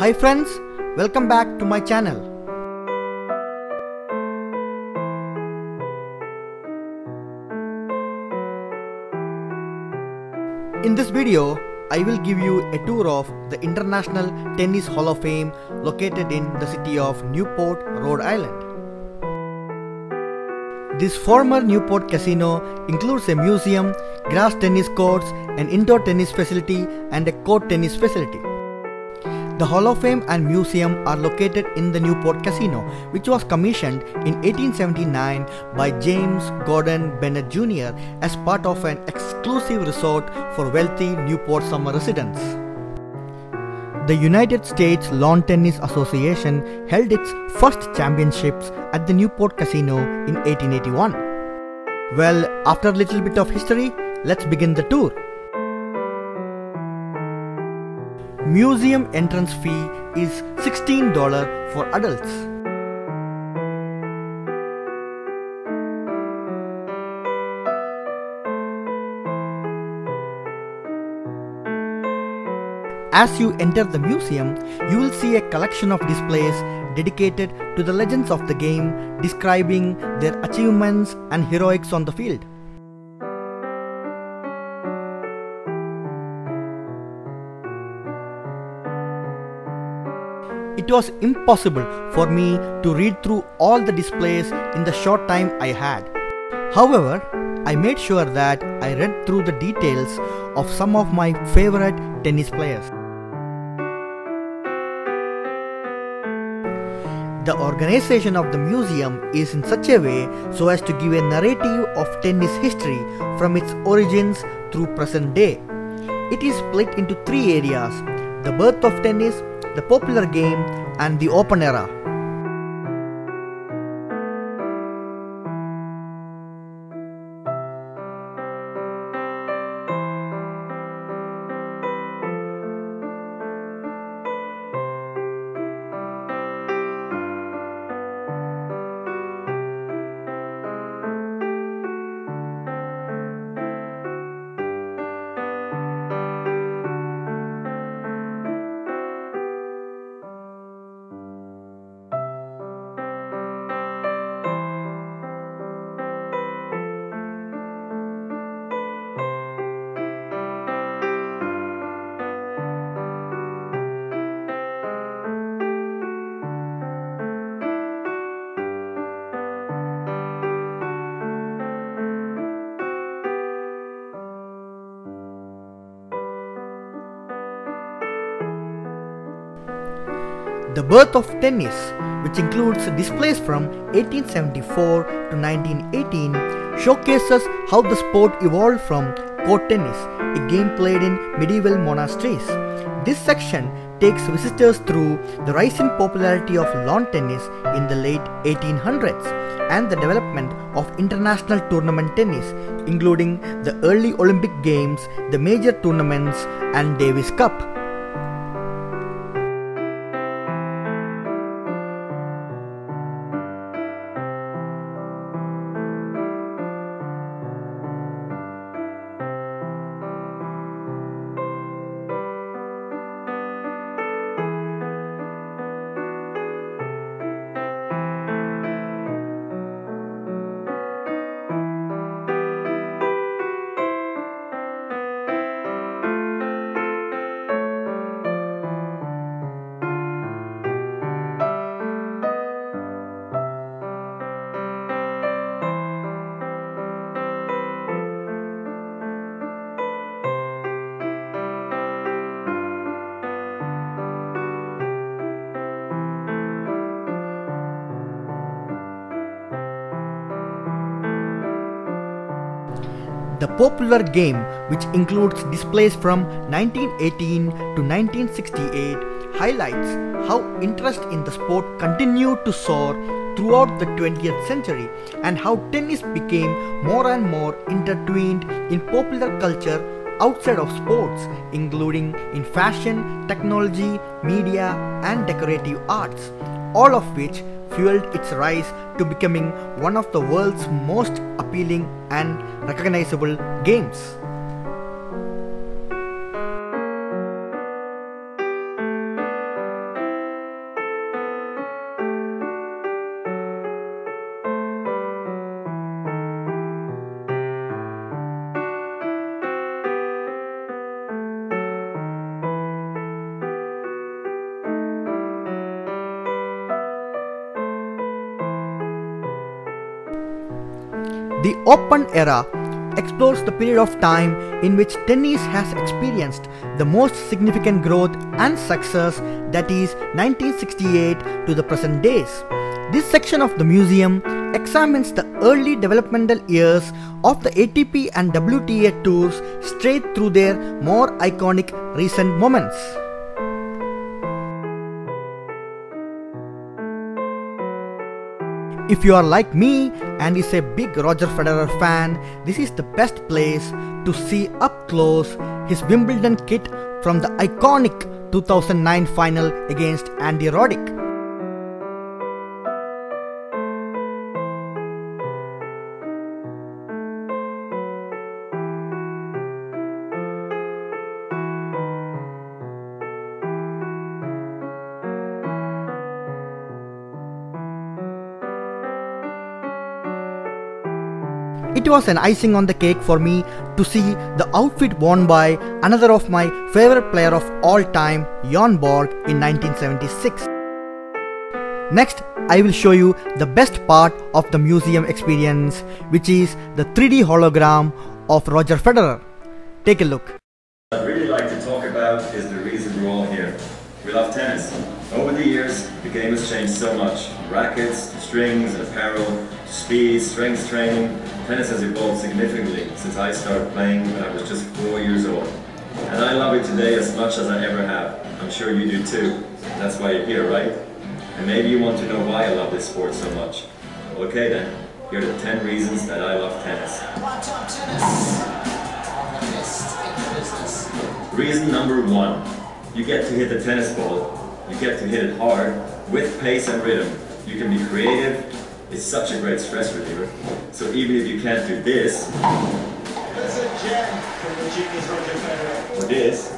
Hi friends, welcome back to my channel. In this video, I will give you a tour of the International Tennis Hall of Fame located in the city of Newport, Rhode Island. This former Newport casino includes a museum, grass tennis courts, an indoor tennis facility and a court tennis facility. The Hall of Fame and museum are located in the Newport Casino, which was commissioned in 1879 by James Gordon Bennett Jr. as part of an exclusive resort for wealthy Newport summer residents. The United States Lawn Tennis Association held its first championships at the Newport Casino in 1881. Well, after a little bit of history, let's begin the tour. Museum entrance fee is $16 for adults. As you enter the museum, you will see a collection of displays dedicated to the legends of the game, describing their achievements and heroics on the field. It was impossible for me to read through all the displays in the short time I had. However, I made sure that I read through the details of some of my favorite tennis players. The organization of the museum is in such a way so as to give a narrative of tennis history from its origins through present day. It is split into three areas the birth of tennis, the popular game, and the open era. The birth of tennis, which includes displays from 1874 to 1918, showcases how the sport evolved from court tennis, a game played in medieval monasteries. This section takes visitors through the rising popularity of lawn tennis in the late 1800s and the development of international tournament tennis, including the early Olympic Games, the major tournaments, and Davis Cup. The popular game, which includes displays from 1918 to 1968, highlights how interest in the sport continued to soar throughout the 20th century and how tennis became more and more intertwined in popular culture outside of sports, including in fashion, technology, media, and decorative arts, all of which fueled its rise to becoming one of the world's most appealing and recognizable games. The Open Era explores the period of time in which tennis has experienced the most significant growth and success that is 1968 to the present days. This section of the museum examines the early developmental years of the ATP and WTA tours straight through their more iconic recent moments. If you are like me and is a big Roger Federer fan, this is the best place to see up close his Wimbledon kit from the iconic 2009 final against Andy Roddick. Was an icing on the cake for me to see the outfit worn by another of my favorite player of all time, Bjorn Borg in 1976. Next, I will show you the best part of the museum experience, which is the 3D hologram of Roger Federer. Take a look. I'd really like to talk about is the reason we're all here. We love tennis. Over the years, the game has changed so much. Rackets, strings, apparel, speed, strength training. Tennis has evolved significantly since I started playing when I was just four years old. And I love it today as much as I ever have. I'm sure you do too. That's why you're here, right? And maybe you want to know why I love this sport so much. Okay then, here are the 10 reasons that I love tennis. Reason number one, you get to hit the tennis ball. You get to hit it hard, with pace and rhythm. You can be creative. It's such a great stress reliever. So even if you can't do this, There's a gem from the genius Roger Federer. or this,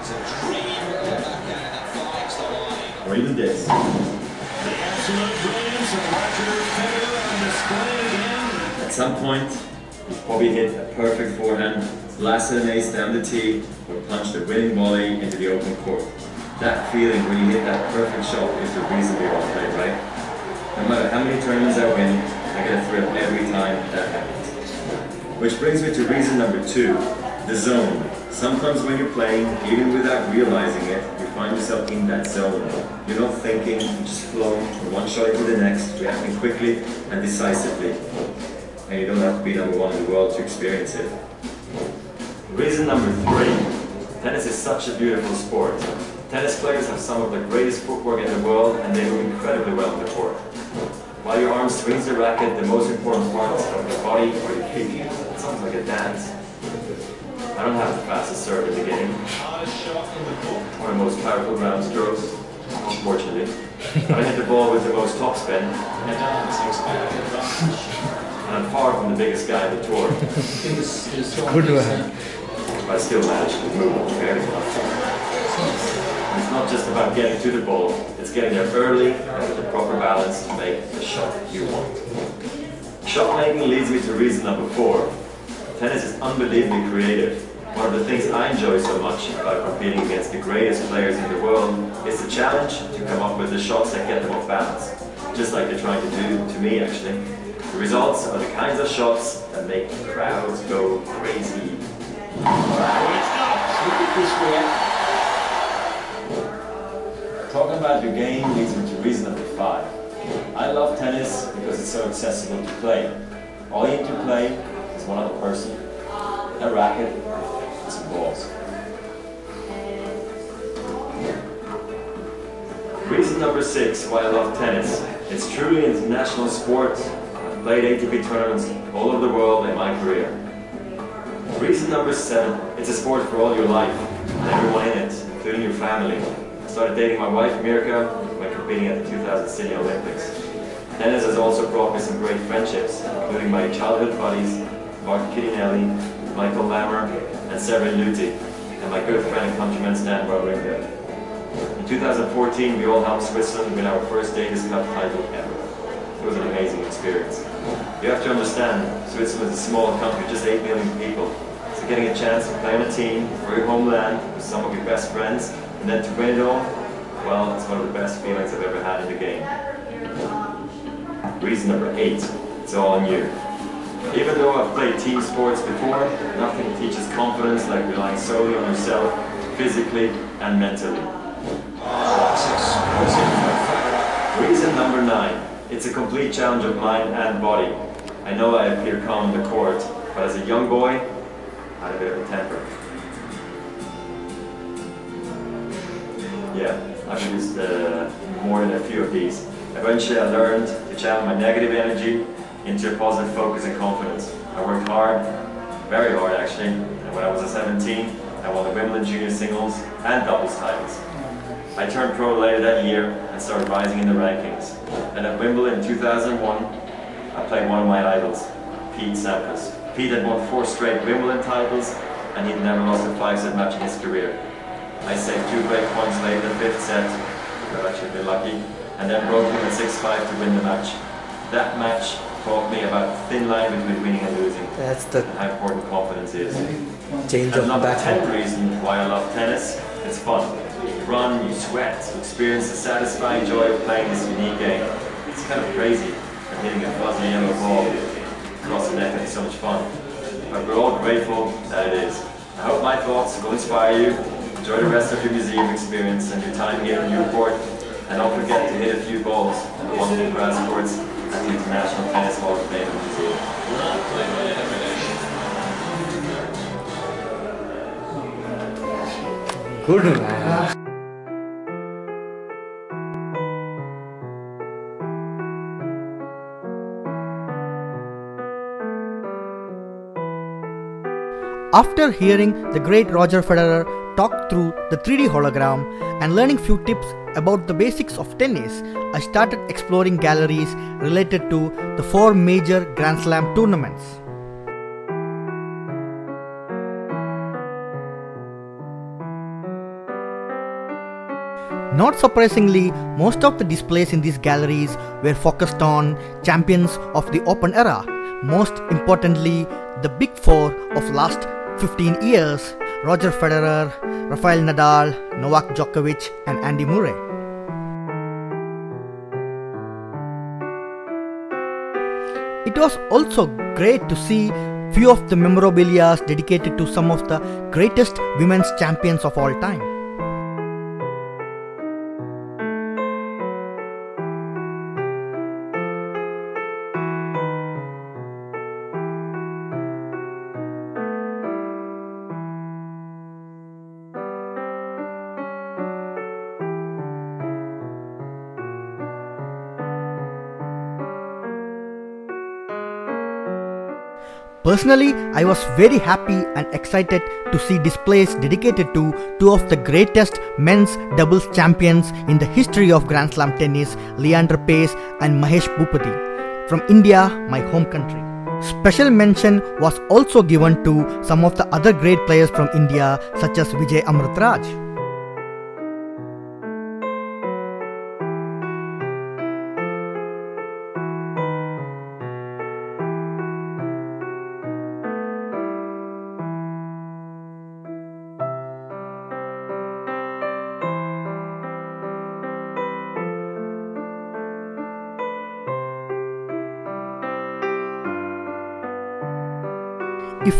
It's a dream backhand that finds the line. or even this, The absolute brilliance of Roger Federer on display again. at some point, you probably hit a perfect forehand, blasted an ace down the tee, or punched a winning volley into the open court. That feeling when you hit that perfect shot is the reason we all play, right? No matter how many tournaments I win, I get a thrill every time that happens. Which brings me to reason number two, the zone. Sometimes when you're playing, even without realizing it, you find yourself in that zone. You're not thinking, you just flow from one shot into the next, reacting quickly and decisively. And you don't have to be number one in the world to experience it. Reason number three, tennis is such a beautiful sport. Tennis players have some of the greatest footwork in the world and they move incredibly well on the court. While your arm swings the racket, the most important parts of your body are your feet. It sounds like a dance. I don't have the fastest serve in the game, or the most powerful ground strokes, unfortunately. I hit the ball with the most topspin, And and I'm far from the biggest guy on the tour. Good to have. but I still managed to move very fast. It's not just about getting to the ball, it's getting there early and with the proper balance to make the shot you want. Shot making leads me to reason number four. Tennis is unbelievably creative. One of the things I enjoy so much about competing against the greatest players in the world is the challenge to come up with the shots that get them off balance. Just like they're trying to do to me actually. The results are the kinds of shots that make the crowds go crazy. Talking about your game leads me to reason number five. I love tennis because it's so accessible to play. All you need to play is one other person, a racket, and some balls. Reason number six why I love tennis. It's truly an international sport. I've played ATP tournaments all over the world in my career. Reason number seven, it's a sport for all your life, and everyone in it, including your family. Started dating my wife Mirka when competing at the 2000 Sydney Olympics. Tennis has also brought me some great friendships, including my childhood buddies, Marco Chiudinelli, Michael Lammer, and Severin Luthi, and my good friend and countryman Stan Wawrinka. In 2014, we all helped Switzerland win our first Davis Cup title ever. It was an amazing experience. You have to understand, Switzerland is a small country, just 8 million people. So getting a chance to play on a team for your homeland with some of your best friends, and then to win it all, well, it's one of the best feelings I've ever had in the game. Reason number eight, it's all new. Even though I've played team sports before, nothing teaches confidence like relying solely on yourself, physically and mentally. Reason number nine. It's a complete challenge of mind and body. I know I appear calm on the court, but as a young boy, I had a bit of a temper. Yeah, I've used uh, more than a few of these. Eventually I learned to channel my negative energy into a positive focus and confidence. I worked hard, very hard actually, and when I was 17, I won the Wimbledon Junior Singles and Doubles titles. I turned pro later that year and started rising in the rankings. And at Wimbledon in 2001, I played one of my idols, Pete Sampras. Pete had won four straight Wimbledon titles and he'd never lost a five-set match in his career. I saved two break points late in the fifth set, I've actually been lucky, and then broke him at 6-5 to win the match. That match taught me about the thin line between winning and losing, That's the and how important confidence is. change of Another tenth reason why I love tennis, it's fun. You run, you sweat, you experience the satisfying joy of playing this unique game. It's kind of crazy, and hitting a fuzzy yellow ball across the net is so much fun. But we're all grateful that it is. I hope my thoughts will inspire you. Enjoy the rest of your museum experience and your time here in Newport. And don't forget to hit a few balls on the wonderful grass courts at the International Tennis Hall of Fame Museum. Good man. After hearing the great Roger Federer through the 3D hologram and learning few tips about the basics of tennis, I started exploring galleries related to the four major Grand Slam tournaments. Not surprisingly, most of the displays in these galleries were focused on champions of the Open era. Most importantly, the big four of last 15 years Roger Federer, Rafael Nadal, Novak Djokovic, and Andy Murray. It was also great to see few of the memorabilia dedicated to some of the greatest women's champions of all time. Personally, I was very happy and excited to see displays dedicated to two of the greatest men's doubles champions in the history of Grand Slam tennis, Leander Paes and Mahesh Bhupathi, from India, my home country. Special mention was also given to some of the other great players from India, such as Vijay Amritraj.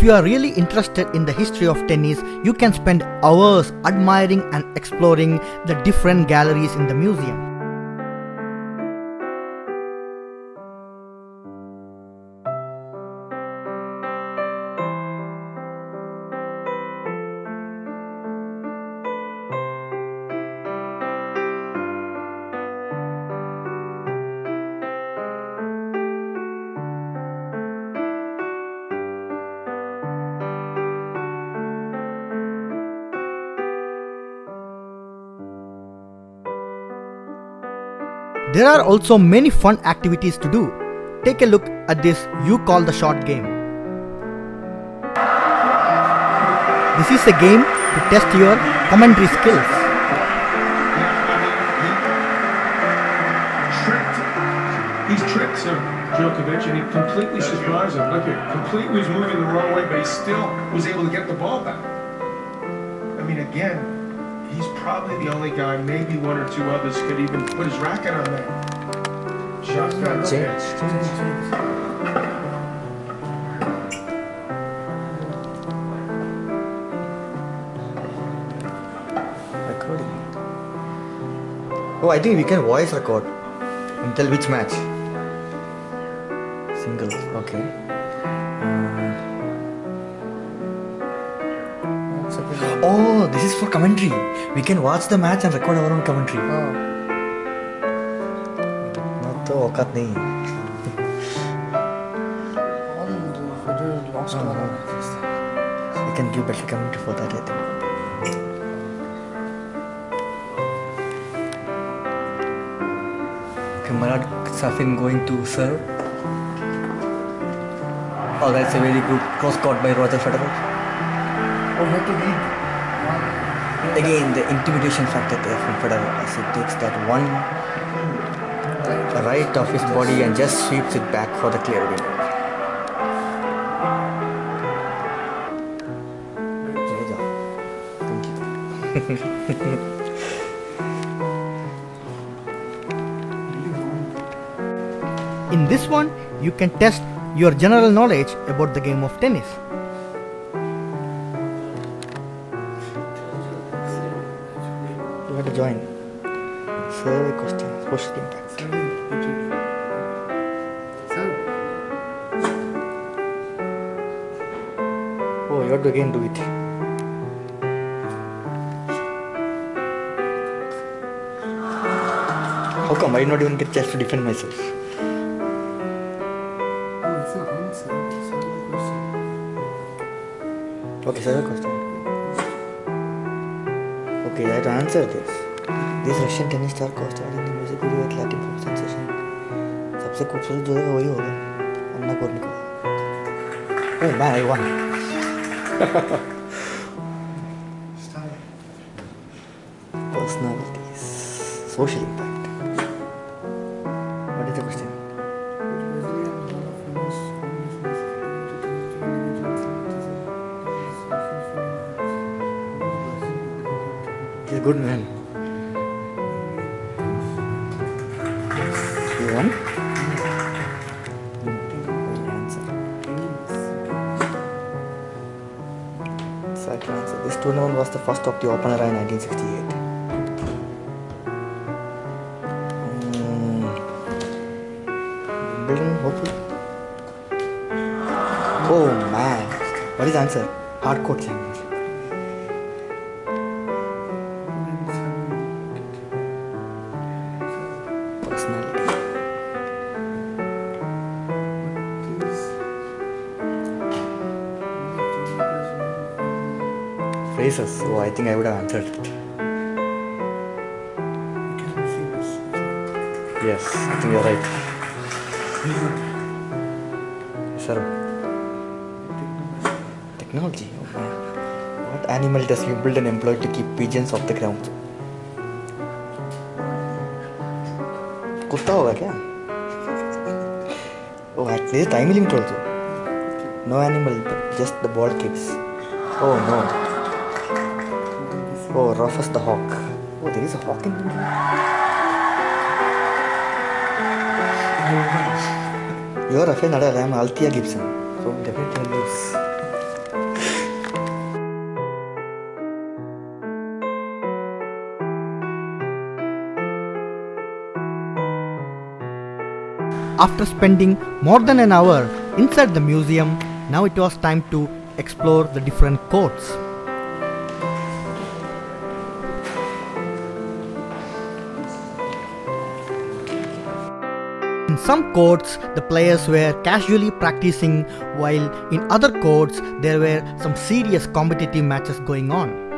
If you are really interested in the history of tennis, you can spend hours admiring and exploring the different galleries in the museum. There are also many fun activities to do. Take a look at this You Call the Shot game. This is a game to test your commentary skills. He's tricked Sir Djokovic, and he completely surprised him. Look at completely was moving the wrong way, but he still was able to get the ball back. I mean, again, He's probably the only guy, maybe one or two others could even put his racket on there. Shotgun pitch. Oh, I think we can voice record until which match? Single, okay. Oh, this is for commentary. We can watch the match and record our own commentary. Not the Okat. We can give better commentary for that, I think. Okay, Marat Safin going to serve. Oh, that's a very good cross court by Roger Federer. Oh, what to lead. Again, the intimidation factor there from Federer as he takes that one right of his body and just sweeps it back for the clear win. Thank you. In this one, you can test your general knowledge about the game of tennis. Question, social impact. Oh, you have to again do it. How come I did not even get chance to defend myself? Okay, survey question. Okay, I have to answer this. This Russian tennis star co-starred in the music video with Latin pop sensation. सबसे खूबसूरत जो है वही होगा अन्ना कोर्निकोवा Oh man, I won. Personalities, social impact. What is the question? He's a good man. Answer. This tournament was the first of the open era in 1968. Hmm. Wimbledon, hopefully. Oh man. What is the answer? Hardcourt championship. Phrases. So I think I would have answered it. Yes, I think you're right. Sir. Technology. Oh man. What animal does Wimbledon employ to keep pigeons off the ground? कुत्ता होगा क्या Oh, at least time limit also. No animal, but just the ball kids. Oh no. Oh, Rufus the hawk. Oh, there is a hawk in You're Rafael Nadal, I am Althea Gibson. So definitely lose. After spending more than an hour inside the museum, now it was time to explore the different courts. Some courts, the players were casually practicing, while in other courts, there were some serious competitive matches going on.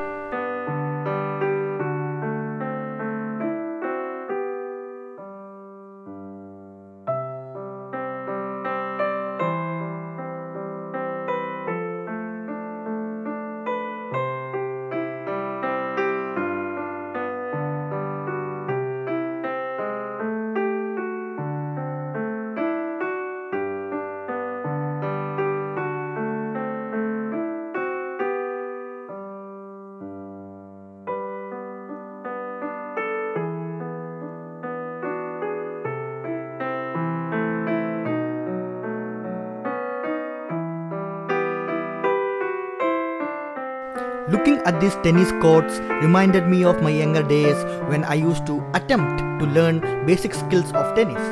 Looking at these tennis courts reminded me of my younger days when I used to attempt to learn basic skills of tennis.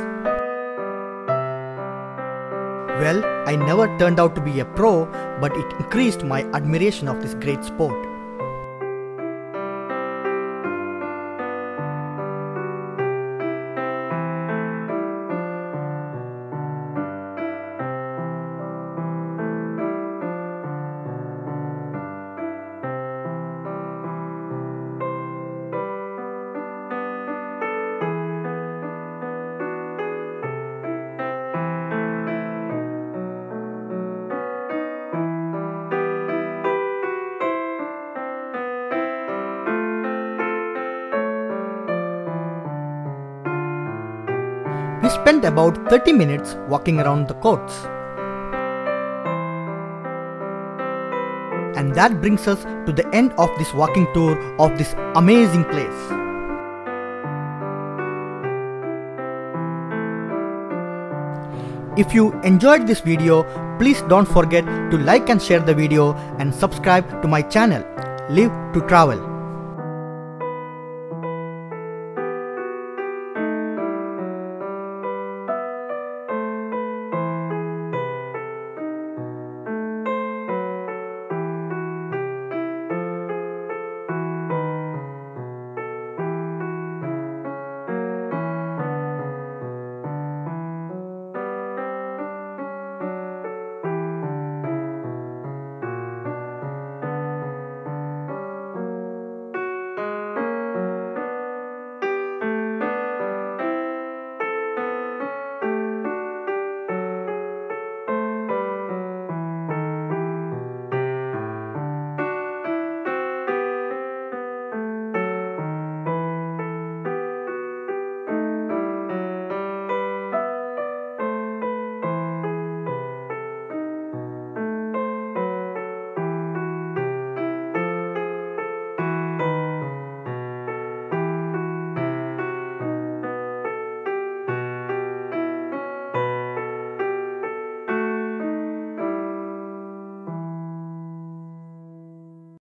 Well, I never turned out to be a pro, but it increased my admiration of this great sport. Spent about 30 minutes walking around the courts. And that brings us to the end of this walking tour of this amazing place. If you enjoyed this video, please don't forget to like and share the video and subscribe to my channel, Live to Travel.